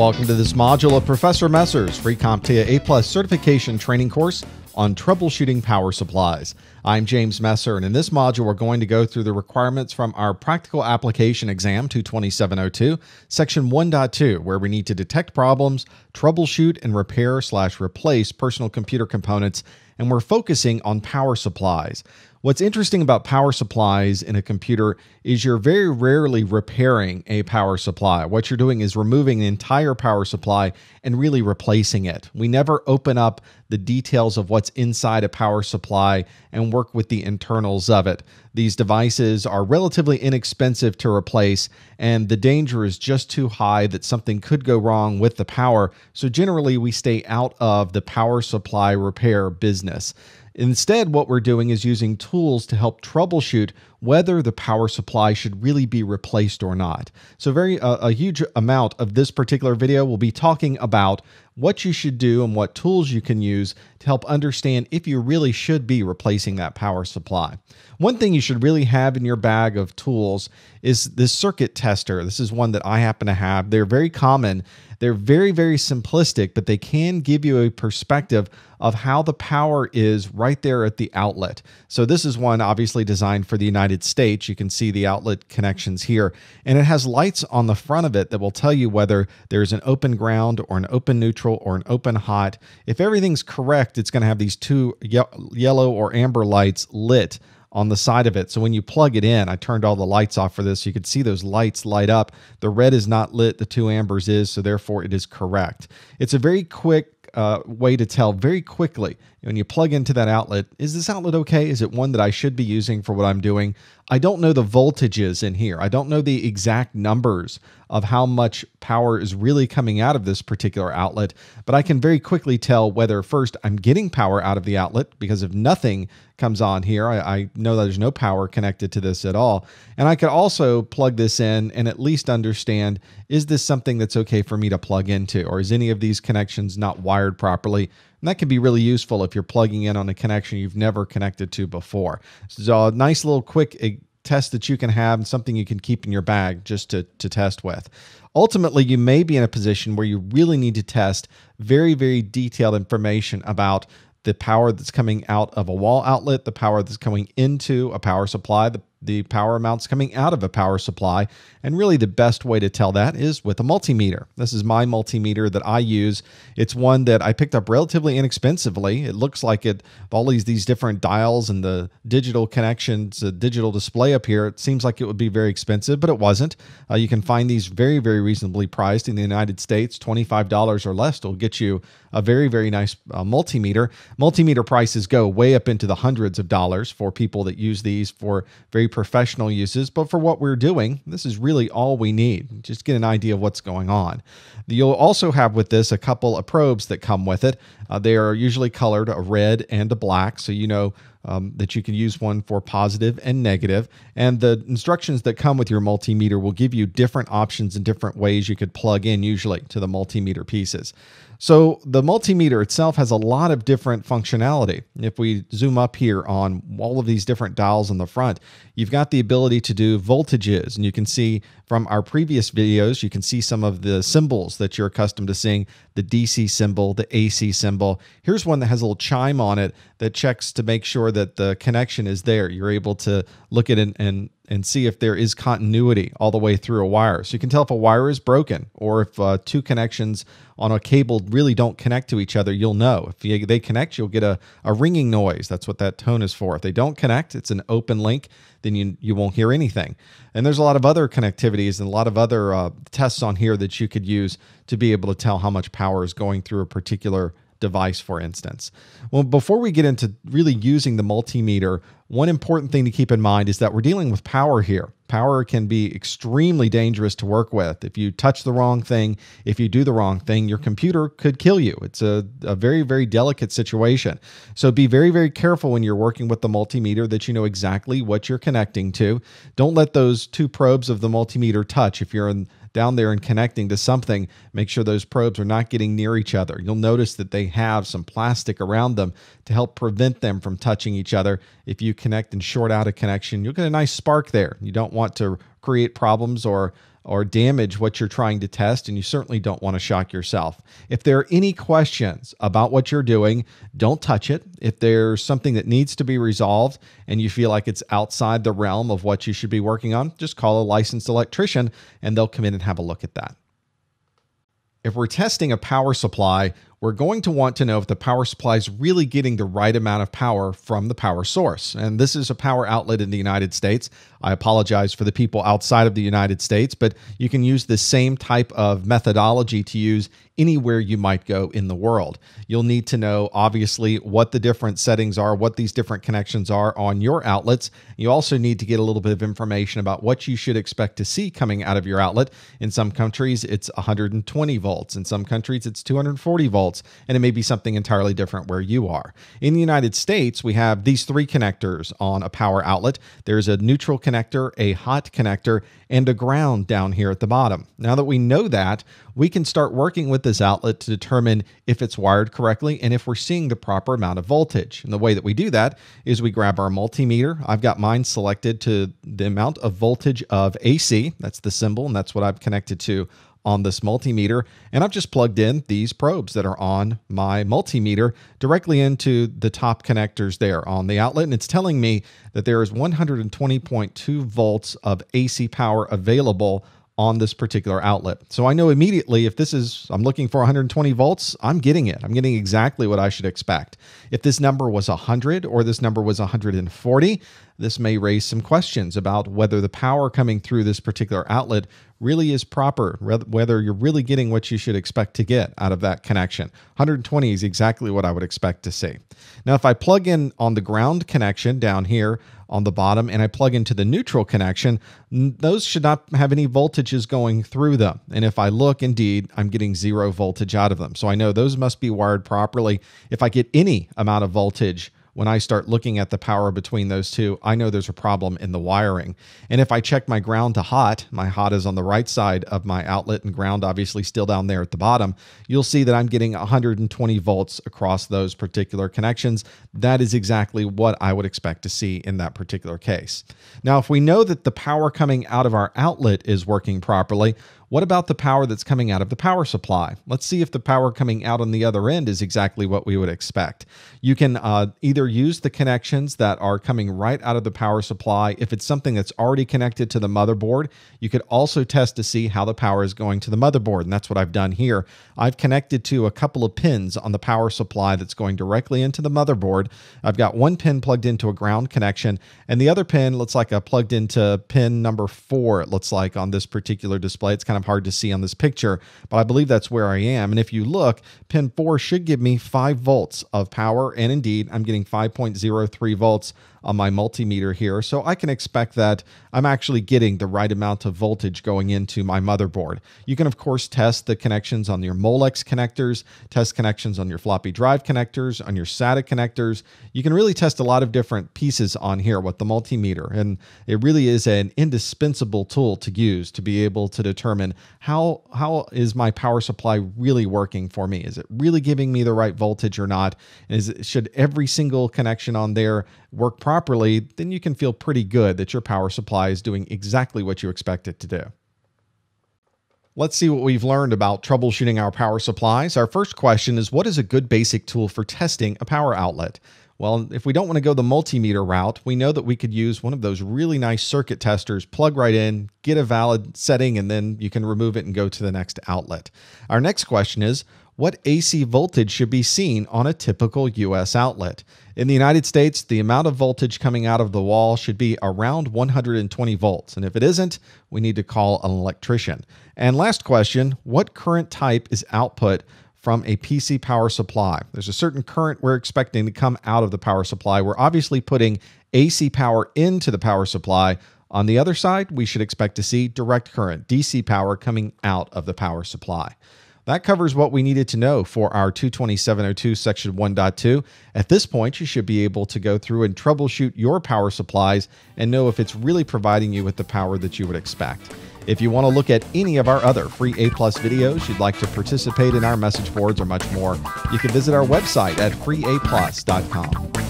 Welcome to this module of Professor Messer's free CompTIA A Plus certification training course on troubleshooting power supplies. I'm James Messer, and in this module, we're going to go through the requirements from our Practical Application Exam 22702, Section 1.2, where we need to detect problems, troubleshoot, and repair slash replace personal computer components, and we're focusing on power supplies. What's interesting about power supplies in a computer is you're very rarely repairing a power supply. What you're doing is removing the entire power supply and really replacing it. We never open up the details of what's inside a power supply and work with the internals of it. These devices are relatively inexpensive to replace, and the danger is just too high that something could go wrong with the power. So, generally, we stay out of the power supply repair business. Instead, what we're doing is using tools to help troubleshoot whether the power supply should really be replaced or not. So, very uh, a huge amount of this particular video will be talking about what you should do and what tools you can use to help understand if you really should be replacing that power supply. One thing you should really have in your bag of tools is this circuit tester. This is one that I happen to have. They're very common. They're very, very simplistic, but they can give you a perspective of how the power is right there at the outlet. So, this is one obviously designed for the United States. You can see the outlet connections here, and it has lights on the front of it that will tell you whether there's an open ground or an open neutral or an open hot. If everything's correct, it's going to have these two ye yellow or amber lights lit on the side of it. So when you plug it in, I turned all the lights off for this. You could see those lights light up. The red is not lit, the two ambers is, so therefore it is correct. It's a very quick uh, way to tell very quickly when you plug into that outlet is this outlet okay? Is it one that I should be using for what I'm doing? I don't know the voltages in here. I don't know the exact numbers of how much power is really coming out of this particular outlet, but I can very quickly tell whether first I'm getting power out of the outlet because if nothing comes on here, I, I know that there's no power connected to this at all. And I could also plug this in and at least understand is this something that's okay for me to plug into, or is any of these connections not wired properly? And that can be really useful if you're plugging in on a connection you've never connected to before. So a nice little quick eh, test that you can have and something you can keep in your bag just to, to test with. Ultimately, you may be in a position where you really need to test very, very detailed information about the power that's coming out of a wall outlet, the power that's coming into a power supply, the the power amounts coming out of a power supply. And really, the best way to tell that is with a multimeter. This is my multimeter that I use. It's one that I picked up relatively inexpensively. It looks like it, all these, these different dials and the digital connections, the digital display up here, it seems like it would be very expensive, but it wasn't. Uh, you can find these very, very reasonably priced in the United States. $25 or less will get you a very, very nice uh, multimeter. Multimeter prices go way up into the hundreds of dollars for people that use these for very professional uses, but for what we're doing, this is really all we need. Just get an idea of what's going on. You'll also have with this a couple of probes that come with it. Uh, they are usually colored a red and a black, so you know um, that you can use one for positive and negative. And the instructions that come with your multimeter will give you different options and different ways you could plug in usually to the multimeter pieces. So the multimeter itself has a lot of different functionality. If we zoom up here on all of these different dials on the front, you've got the ability to do voltages. And you can see from our previous videos, you can see some of the symbols that you're accustomed to seeing, the DC symbol, the AC symbol. Here's one that has a little chime on it that checks to make sure that the connection is there. You're able to look at it and and see if there is continuity all the way through a wire. So you can tell if a wire is broken or if uh, two connections on a cable really don't connect to each other, you'll know. If you, they connect, you'll get a, a ringing noise. That's what that tone is for. If they don't connect, it's an open link, then you, you won't hear anything. And there's a lot of other connectivities and a lot of other uh, tests on here that you could use to be able to tell how much power is going through a particular device, for instance. Well, before we get into really using the multimeter, one important thing to keep in mind is that we're dealing with power here. Power can be extremely dangerous to work with. If you touch the wrong thing, if you do the wrong thing, your computer could kill you. It's a, a very, very delicate situation. So be very, very careful when you're working with the multimeter that you know exactly what you're connecting to. Don't let those two probes of the multimeter touch. If you're in down there and connecting to something, make sure those probes are not getting near each other. You'll notice that they have some plastic around them to help prevent them from touching each other. If you connect and short out a connection, you'll get a nice spark there. You don't want to create problems or or damage what you're trying to test, and you certainly don't want to shock yourself. If there are any questions about what you're doing, don't touch it. If there's something that needs to be resolved and you feel like it's outside the realm of what you should be working on, just call a licensed electrician and they'll come in and have a look at that. If we're testing a power supply, we're going to want to know if the power supply is really getting the right amount of power from the power source. And this is a power outlet in the United States. I apologize for the people outside of the United States, but you can use the same type of methodology to use anywhere you might go in the world. You'll need to know, obviously, what the different settings are, what these different connections are on your outlets. You also need to get a little bit of information about what you should expect to see coming out of your outlet. In some countries, it's 120 volts. In some countries, it's 240 volts, and it may be something entirely different where you are. In the United States, we have these three connectors on a power outlet. There's a neutral connector, a hot connector, and a ground down here at the bottom. Now that we know that, we can start working with this outlet to determine if it's wired correctly and if we're seeing the proper amount of voltage. And the way that we do that is we grab our multimeter. I've got mine selected to the amount of voltage of AC. That's the symbol, and that's what I've connected to on this multimeter. And I've just plugged in these probes that are on my multimeter directly into the top connectors there on the outlet. And it's telling me that there is 120.2 volts of AC power available on this particular outlet. So I know immediately if this is, I'm looking for 120 volts, I'm getting it. I'm getting exactly what I should expect. If this number was 100 or this number was 140, this may raise some questions about whether the power coming through this particular outlet really is proper, whether you're really getting what you should expect to get out of that connection. 120 is exactly what I would expect to see. Now, if I plug in on the ground connection down here on the bottom and I plug into the neutral connection, those should not have any voltages going through them. And if I look, indeed, I'm getting zero voltage out of them. So I know those must be wired properly. If I get any amount of voltage when I start looking at the power between those two, I know there's a problem in the wiring. And if I check my ground to hot, my hot is on the right side of my outlet and ground obviously still down there at the bottom, you'll see that I'm getting 120 volts across those particular connections. That is exactly what I would expect to see in that particular case. Now, if we know that the power coming out of our outlet is working properly, what about the power that's coming out of the power supply? Let's see if the power coming out on the other end is exactly what we would expect. You can uh, either use the connections that are coming right out of the power supply. If it's something that's already connected to the motherboard, you could also test to see how the power is going to the motherboard. And that's what I've done here. I've connected to a couple of pins on the power supply that's going directly into the motherboard. I've got one pin plugged into a ground connection, and the other pin looks like I plugged into pin number four, it looks like on this particular display. It's kind of of hard to see on this picture, but I believe that's where I am. And if you look, pin 4 should give me 5 volts of power, and indeed, I'm getting 5.03 volts on my multimeter here. So I can expect that I'm actually getting the right amount of voltage going into my motherboard. You can, of course, test the connections on your Molex connectors, test connections on your floppy drive connectors, on your SATA connectors. You can really test a lot of different pieces on here with the multimeter. And it really is an indispensable tool to use to be able to determine how, how is my power supply really working for me? Is it really giving me the right voltage or not? And Is it, should every single connection on there work properly, then you can feel pretty good that your power supply is doing exactly what you expect it to do. Let's see what we've learned about troubleshooting our power supplies. Our first question is What is a good basic tool for testing a power outlet? Well, if we don't want to go the multimeter route, we know that we could use one of those really nice circuit testers, plug right in, get a valid setting, and then you can remove it and go to the next outlet. Our next question is what AC voltage should be seen on a typical US outlet? In the United States, the amount of voltage coming out of the wall should be around 120 volts. And if it isn't, we need to call an electrician. And last question what current type is output from a PC power supply? There's a certain current we're expecting to come out of the power supply. We're obviously putting AC power into the power supply. On the other side, we should expect to see direct current, DC power, coming out of the power supply. That covers what we needed to know for our 22702 section 1.2. At this point, you should be able to go through and troubleshoot your power supplies and know if it's really providing you with the power that you would expect. If you want to look at any of our other free A plus videos, you'd like to participate in our message boards or much more, you can visit our website at freeaplus.com.